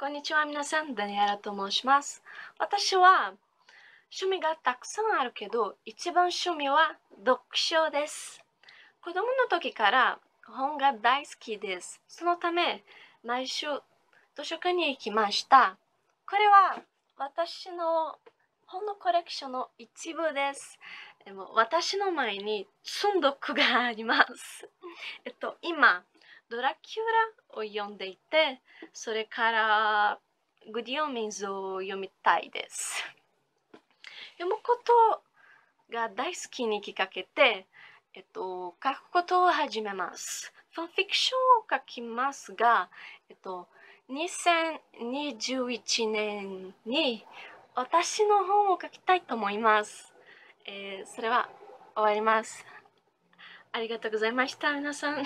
こんにちは皆さん、ダニエラと申します。私は趣味がたくさんあるけど、一番趣味は読書です。子供の時から本が大好きです。そのため、毎週図書館に行きました。これは私の本のコレクションの一部です。でも私の前に積んどくがあります。えっと、今、ドラキュラを読んでいて、それからグディオミンズを読みたいです。読むことが大好きにきっかけて、えっと、書くことを始めます。ファンフィクションを書きますが、えっと、2021年に私の本を書きたいと思います。えーそれは終わります。ありがとうございました、皆さん。